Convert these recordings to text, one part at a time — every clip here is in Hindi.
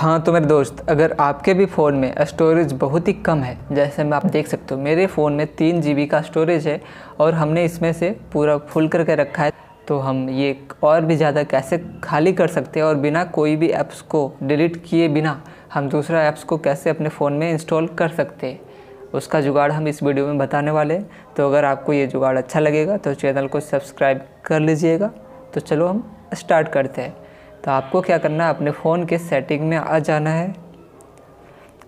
हाँ तो मेरे दोस्त, अगर आपके भी फ़ोन में स्टोरेज बहुत ही कम है, जैसे मैं आप देख सकते हो, मेरे फ़ोन में तीन जी का स्टोरेज है और हमने इसमें से पूरा फुल करके रखा है तो हम ये और भी ज़्यादा कैसे खाली कर सकते हैं और बिना कोई भी ऐप्स को डिलीट किए बिना हम दूसरा ऐप्स को कैसे अपने फ़ोन में इंस्टॉल कर सकते हैं, उसका जुगाड़ हम इस वीडियो में बताने वाले हैं। तो अगर आपको ये जुगाड़ अच्छा लगेगा तो चैनल को सब्सक्राइब कर लीजिएगा। तो चलो हम स्टार्ट करते हैं। तो आपको क्या करना है? अपने फ़ोन के सेटिंग में आ जाना है।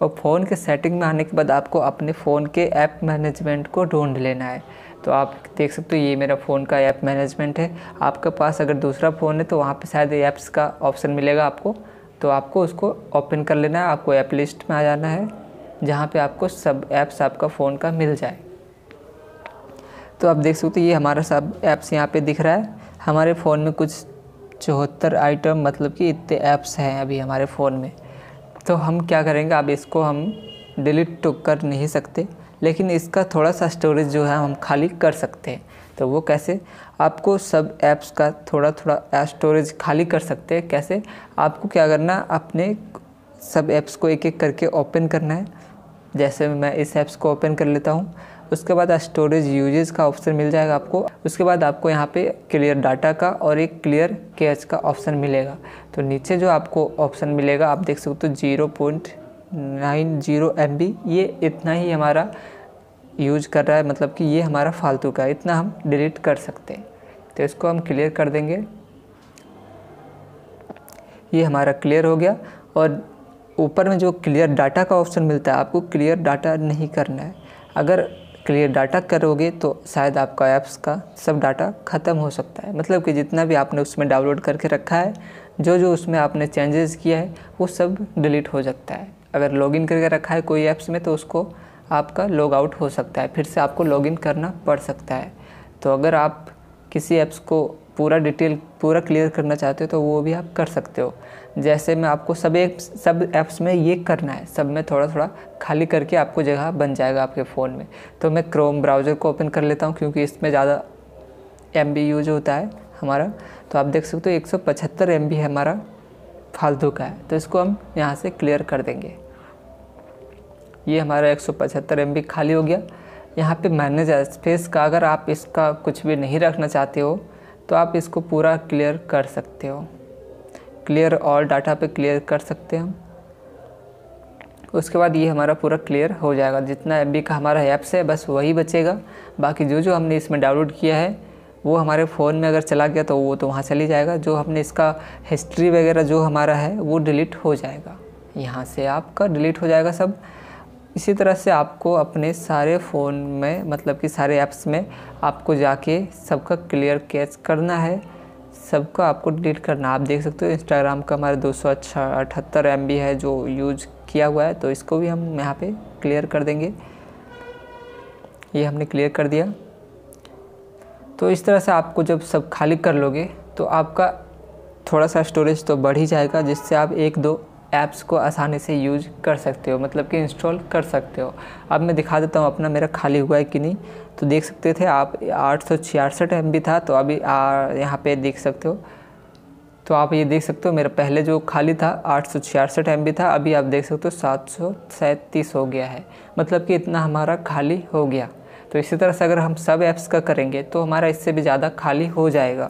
और फ़ोन के सेटिंग में आने के बाद आपको अपने फ़ोन के ऐप मैनेजमेंट को ढूंढ लेना है। तो आप देख सकते हो, ये मेरा फ़ोन का ऐप मैनेजमेंट है। आपके पास अगर दूसरा फ़ोन है तो वहाँ पे शायद ऐप्स का ऑप्शन मिलेगा आपको। तो आपको उसको ओपन कर लेना है। आपको ऐप लिस्ट में आ जाना है, जहाँ पे आपको सब ऐप्स आपका फ़ोन का मिल जाए। तो आप देख सकते हो, ये हमारा सब ऐप्स यहाँ पे दिख रहा है। हमारे फ़ोन में कुछ चौहत्तर आइटम मतलब कि इतने ऐप्स हैं अभी हमारे फ़ोन में। तो हम क्या करेंगे, अब इसको हम डिलीट तो कर नहीं सकते, लेकिन इसका थोड़ा सा स्टोरेज जो है हम खाली कर सकते हैं। तो वो कैसे? आपको सब ऐप्स का थोड़ा थोड़ा स्टोरेज खाली कर सकते हैं। कैसे? आपको क्या करना, अपने सब ऐप्स को एक एक करके ओपन करना है। जैसे मैं इस ऐप्स को ओपन कर लेता हूँ। उसके बाद स्टोरेज यूजेस का ऑप्शन मिल जाएगा आपको। उसके बाद आपको यहाँ पे क्लियर डाटा का और एक क्लियर कैच का ऑप्शन मिलेगा। तो नीचे जो आपको ऑप्शन मिलेगा, आप देख सकते हो zero point nine zero M B ये इतना ही हमारा यूज़ कर रहा है मतलब कि ये हमारा फालतू का इतना हम डिलीट कर सकते हैं। तो इसको हम क्लियर कर देंगे। ये हमारा क्लियर हो गया और ऊपर में जो क्लियर डाटा का ऑप्शन मिलता है, आपको क्लियर डाटा नहीं करना है। अगर क्लियर डाटा करोगे तो शायद आपका ऐप्स का सब डाटा ख़त्म हो सकता है। मतलब कि जितना भी आपने उसमें डाउनलोड करके रखा है जो जो उसमें आपने चेंजेस किया है, वो सब डिलीट हो सकता है। अगर लॉगिन करके रखा है कोई ऐप्स में तो उसको आपका लॉग आउट हो सकता है। फिर से आपको लॉगिन करना पड़ सकता है। तो अगर आप किसी ऐप्स को पूरा डिटेल, पूरा क्लियर करना चाहते हो तो वो भी आप कर सकते हो। जैसे मैं आपको सब एक, सब ऐप्स में ये करना है, सब में थोड़ा थोड़ा खाली करके आपको जगह बन जाएगा आपके फ़ोन में। तो मैं क्रोम ब्राउज़र को ओपन कर लेता हूँ क्योंकि इसमें ज़्यादा एमबी यूज़ होता है हमारा तो आप देख सकते हो एक सौ पचहत्तर एम है हमारा फालतू का है। तो इसको हम यहाँ से क्लियर कर देंगे। ये हमारा एक सौ पचहत्तर एम खाली हो गया। यहाँ पे मैनेज स्पेस का अगर आप इसका कुछ भी नहीं रखना चाहते हो तो आप इसको पूरा क्लियर कर सकते हो। क्लियर ऑल डाटा पे क्लियर कर सकते हैं। उसके बाद ये हमारा पूरा क्लियर हो जाएगा। जितना एम का हमारा ऐप्स है, बस वही बचेगा। बाकी जो जो हमने इसमें डाउनलोड किया है, वो हमारे फ़ोन में अगर चला गया तो वो तो वहाँ चली जाएगा। जो हमने इसका हिस्ट्री वगैरह जो हमारा है, वो डिलीट हो जाएगा। यहाँ से आपका डिलीट हो जाएगा सब। इसी तरह से आपको अपने सारे फ़ोन में मतलब कि सारे ऐप्स में आपको जाके सबका क्लियर कैच करना है। सबका आपको डिलीट करना आप देख सकते हो इंस्टाग्राम का हमारे दो सौ अच्छा अठहत्तर एम है जो यूज़ किया हुआ है तो इसको भी हम यहाँ पे क्लियर कर देंगे। ये हमने क्लियर कर दिया। तो इस तरह से आपको जब सब खाली कर लोगे तो आपका थोड़ा सा स्टोरेज तो बढ़ ही जाएगा, जिससे आप एक दो ऐप्स को आसानी से यूज़ कर सकते हो मतलब कि इंस्टॉल कर सकते हो। अब मैं दिखा देता हूँ अपना मेरा खाली हुआ है कि नहीं। तो देख सकते थे आप, आठ सौ छियासठ एम था तो अभी यहाँ पे देख सकते हो। तो आप ये देख सकते हो, मेरा पहले जो खाली था, आठ सौ छियासठ एम था, अभी आप देख सकते हो सात सौ सैंतीस हो गया है। मतलब कि इतना हमारा खाली हो गया। तो इसी तरह से अगर हम सब ऐप्स का करेंगे तो हमारा इससे भी ज़्यादा खाली हो जाएगा।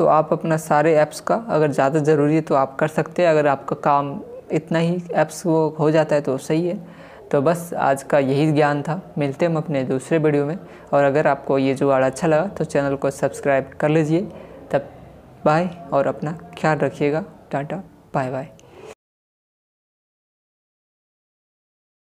तो आप अपना सारे ऐप्स का अगर ज़्यादा ज़रूरी है तो आप कर सकते हैं। अगर आपका काम इतना ही ऐप्स वो हो जाता है तो सही है। तो बस आज का यही ज्ञान था। मिलते हम अपने दूसरे वीडियो में। और अगर आपको ये जुगाड़ अच्छा लगा तो चैनल को सब्सक्राइब कर लीजिए। तब बाय और अपना ख्याल रखिएगा। Tata bye bye